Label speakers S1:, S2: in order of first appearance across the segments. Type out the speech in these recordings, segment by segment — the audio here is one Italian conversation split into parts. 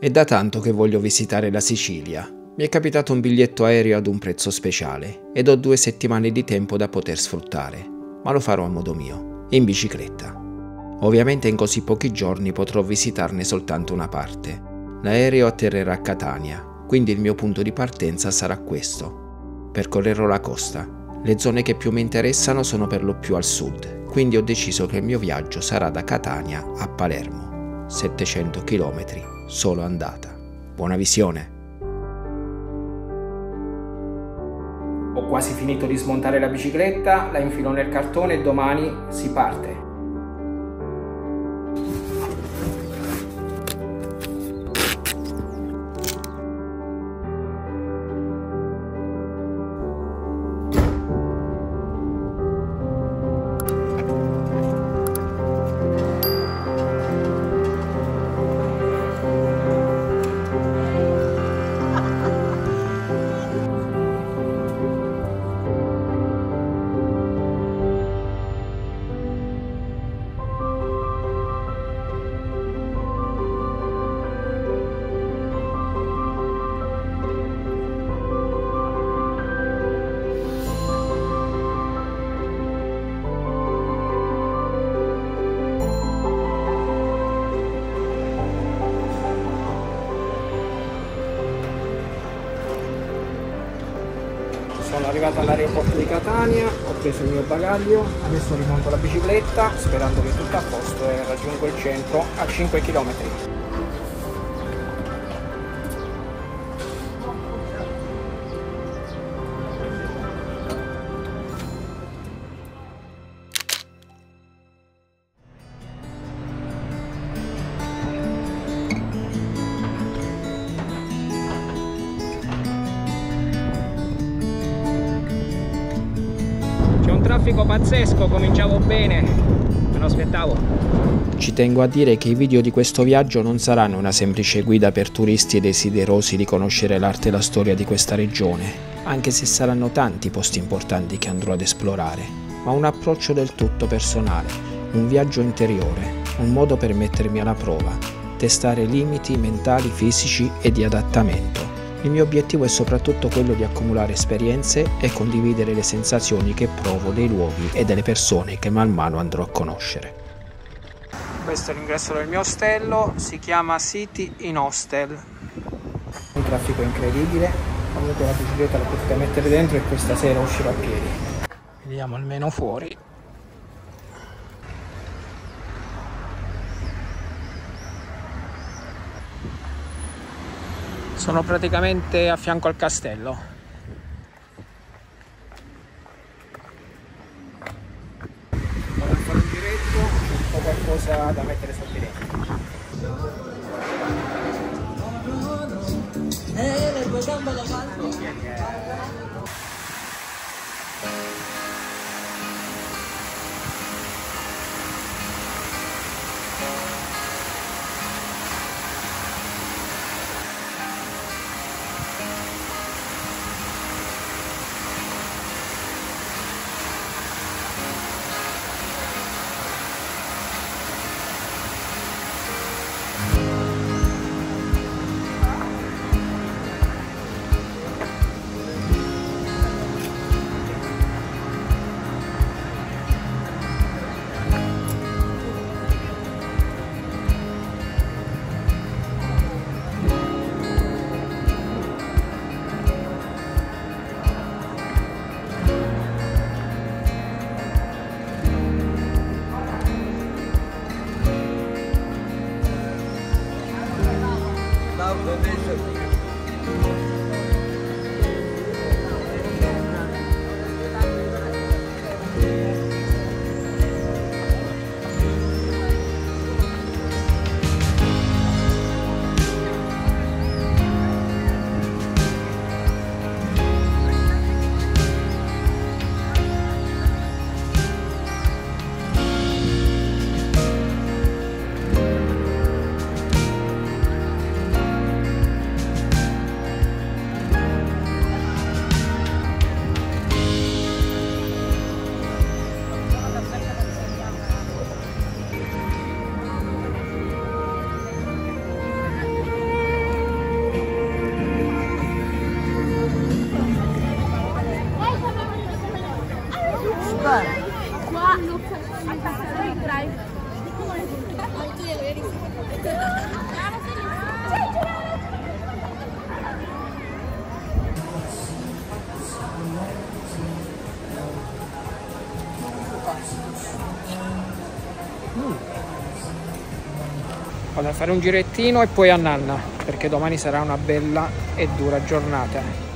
S1: È da tanto che voglio visitare la Sicilia. Mi è capitato un biglietto aereo ad un prezzo speciale ed ho due settimane di tempo da poter sfruttare, ma lo farò a modo mio, in bicicletta. Ovviamente in così pochi giorni potrò visitarne soltanto una parte. L'aereo atterrerà a Catania, quindi il mio punto di partenza sarà questo. Percorrerò la costa. Le zone che più mi interessano sono per lo più al sud, quindi ho deciso che il mio viaggio sarà da Catania a Palermo. 700 km solo andata. Buona visione!
S2: Ho quasi finito di smontare la bicicletta, la infilo nel cartone e domani si parte. Arrivato all'aeroporto di Catania, ho preso il mio bagaglio, adesso rimonto la bicicletta sperando che tutto a posto e raggiungo il centro a 5 km.
S1: Ci tengo a dire che i video di questo viaggio non saranno una semplice guida per turisti desiderosi di conoscere l'arte e la storia di questa regione, anche se saranno tanti posti importanti che andrò ad esplorare, ma un approccio del tutto personale, un viaggio interiore, un modo per mettermi alla prova, testare limiti mentali, fisici e di adattamento il mio obiettivo è soprattutto quello di accumulare esperienze e condividere le sensazioni che provo dei luoghi e delle persone che man mano andrò a conoscere.
S2: Questo è l'ingresso del mio ostello, si chiama City in Hostel. Un traffico incredibile, comunque la bicicletta la potete mettere dentro e questa sera uscirò a piedi. Vediamo almeno fuori. sono praticamente a fianco al castello vado a fare un giretto ho qualcosa da fare un girettino e poi a Nanna perché domani sarà una bella e dura giornata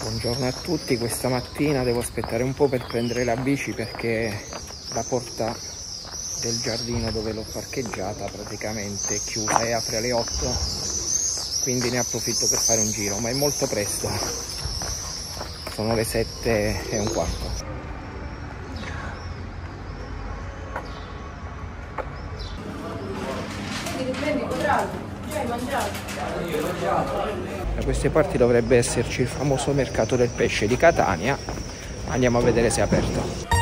S2: Buongiorno a tutti, questa mattina devo aspettare un po' per prendere la bici perché la porta del giardino dove l'ho parcheggiata praticamente è chiusa e apre alle 8 quindi ne approfitto per fare un giro ma è molto presto. Sono le 7 e un quarto Da queste parti dovrebbe esserci il famoso mercato del pesce di Catania. Andiamo a vedere se è aperto.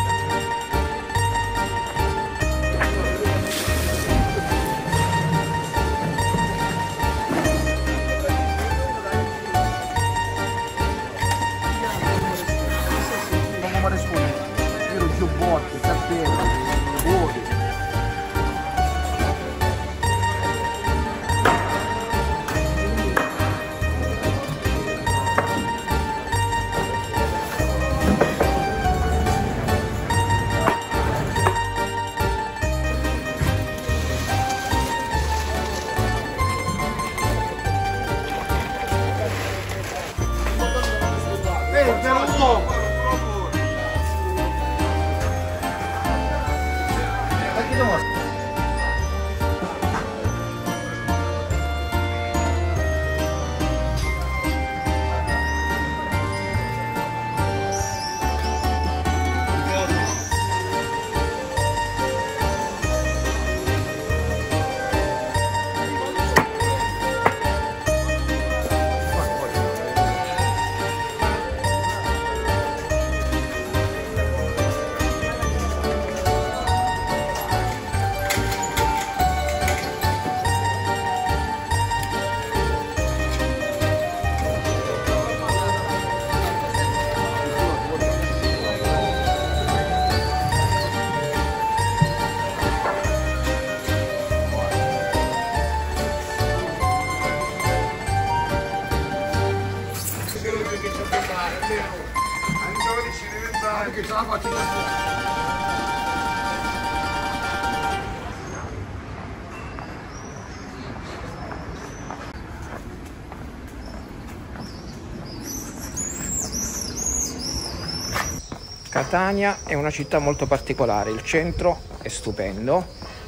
S2: Catania è una città molto particolare, il centro è stupendo,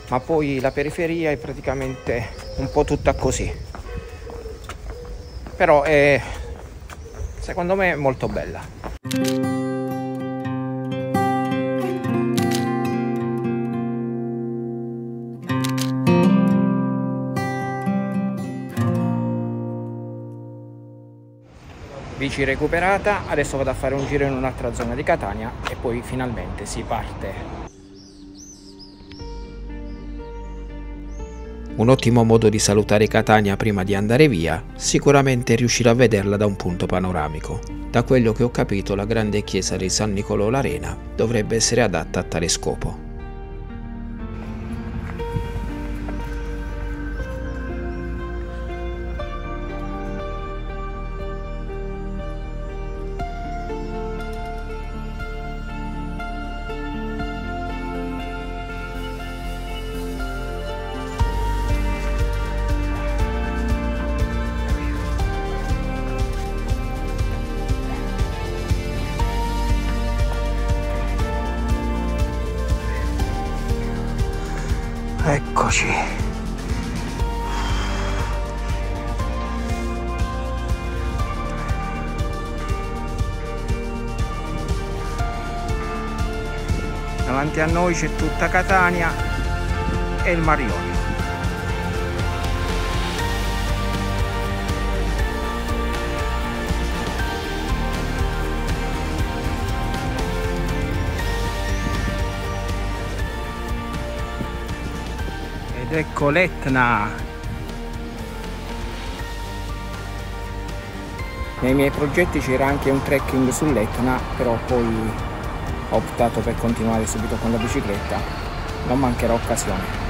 S2: ma poi la periferia è praticamente un po' tutta così. Però è secondo me molto bella. Bici recuperata, adesso vado a fare un giro in un'altra zona di Catania e poi finalmente si parte.
S1: Un ottimo modo di salutare Catania prima di andare via, sicuramente riuscire a vederla da un punto panoramico. Da quello che ho capito la grande chiesa di San Nicolò l'Arena dovrebbe essere adatta a tale scopo.
S2: Eccoci. Davanti a noi c'è tutta Catania e il Mar ed ecco l'Etna. Nei miei progetti c'era anche un trekking sull'Etna però poi ho optato per continuare subito con la bicicletta. Non mancherà occasione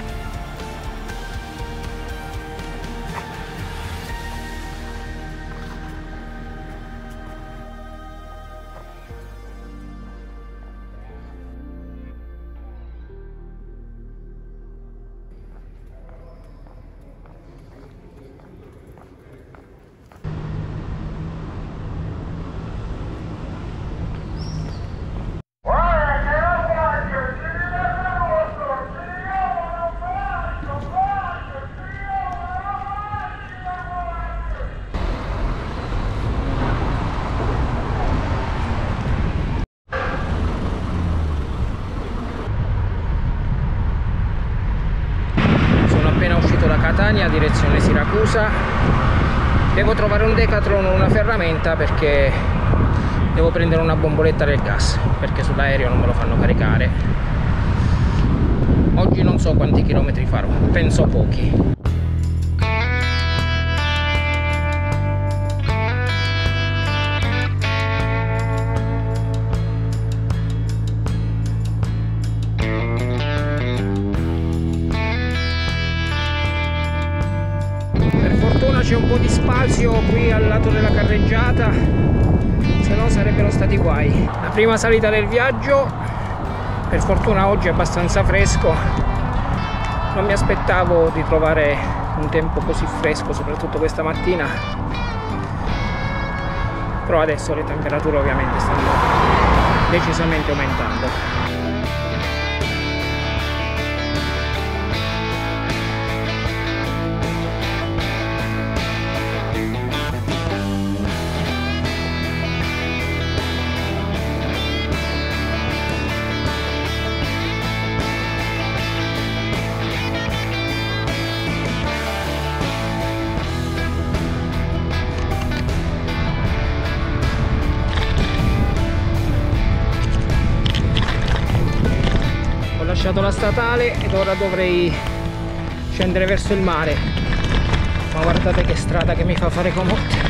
S2: Catania direzione Siracusa. Devo trovare un decathlon o una ferramenta perché devo prendere una bomboletta del gas perché sull'aereo non me lo fanno caricare. Oggi non so quanti chilometri farò penso pochi c'è un po' di spazio qui al lato della carreggiata se no sarebbero stati guai. La prima salita del viaggio per fortuna oggi è abbastanza fresco. Non mi aspettavo di trovare un tempo così fresco soprattutto questa mattina. Però adesso le temperature ovviamente stanno decisamente aumentando la statale ed ora dovrei scendere verso il mare. Ma guardate che strada che mi fa fare comodo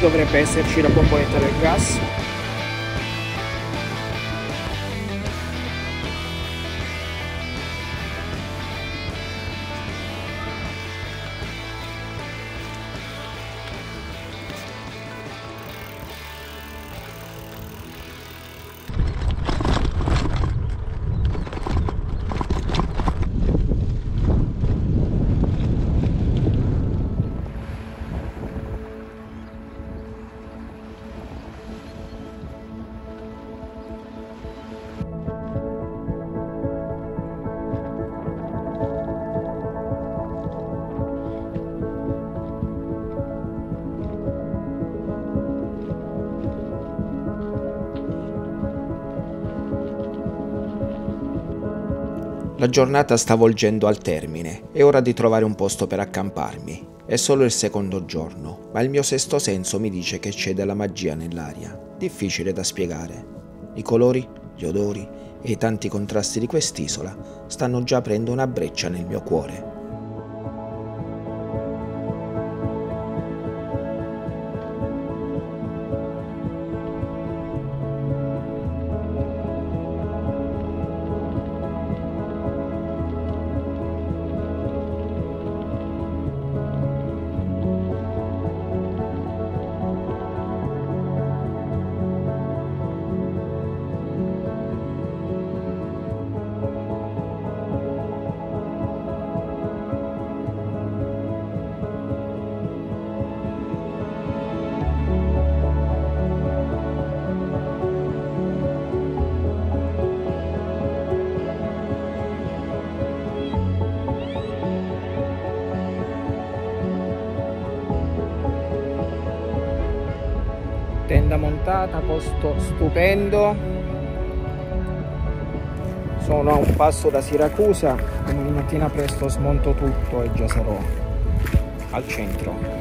S2: dovrebbe esserci la bomboletta del gas
S1: La giornata sta volgendo al termine, è ora di trovare un posto per accamparmi. È solo il secondo giorno, ma il mio sesto senso mi dice che c'è della magia nell'aria, difficile da spiegare. I colori, gli odori e i tanti contrasti di quest'isola stanno già aprendo una breccia nel mio cuore.
S2: Tenda montata, posto stupendo. Sono a un passo da Siracusa, domani mattina presto smonto tutto e già sarò al centro.